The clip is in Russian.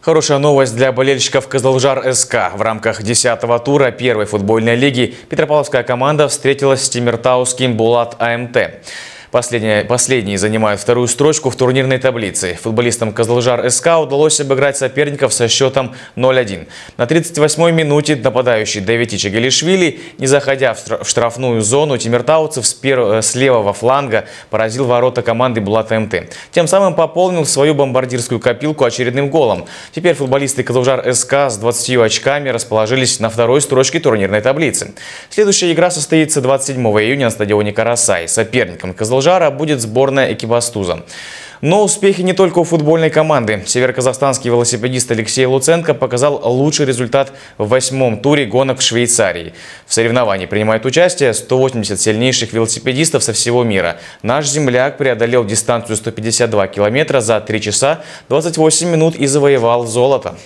Хорошая новость для болельщиков Козлжар СК. В рамках 10-го тура первой футбольной лиги Петропавловская команда встретилась с Тимиртауским Булат АМТ. Последние, последние занимают вторую строчку в турнирной таблице. Футболистам Козлжар СК удалось обыграть соперников со счетом 0-1. На 38-й минуте нападающий Давид Чагалишвили, не заходя в штрафную зону, тимиртауцев с, первого, с левого фланга поразил ворота команды Булат МТ. Тем самым пополнил свою бомбардирскую копилку очередным голом. Теперь футболисты Козлжар СК с 20 очками расположились на второй строчке турнирной таблицы. Следующая игра состоится 27 июня на стадионе Карасай. Соперником Козлжар Волжара будет сборная Экибастуза. Но успехи не только у футбольной команды. Североказахстанский велосипедист Алексей Луценко показал лучший результат в восьмом туре гонок в Швейцарии. В соревновании принимают участие 180 сильнейших велосипедистов со всего мира. Наш земляк преодолел дистанцию 152 километра за 3 часа 28 минут и завоевал золото.